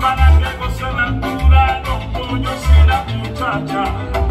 Para que goce natural, los pollos y muchacha.